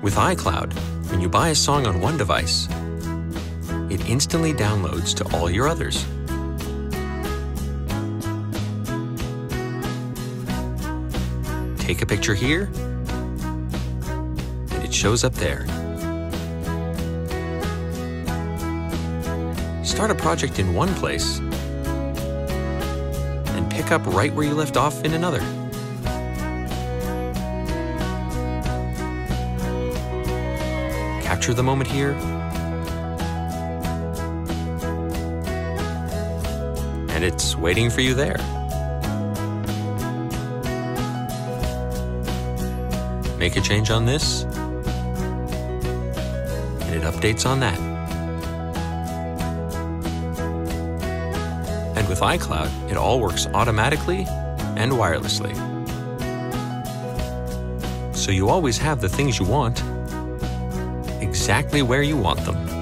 With iCloud, when you buy a song on one device, it instantly downloads to all your others. Take a picture here, and it shows up there. Start a project in one place and pick up right where you left off in another. Capture the moment here and it's waiting for you there. Make a change on this, and it updates on that. And with iCloud, it all works automatically and wirelessly. So you always have the things you want exactly where you want them.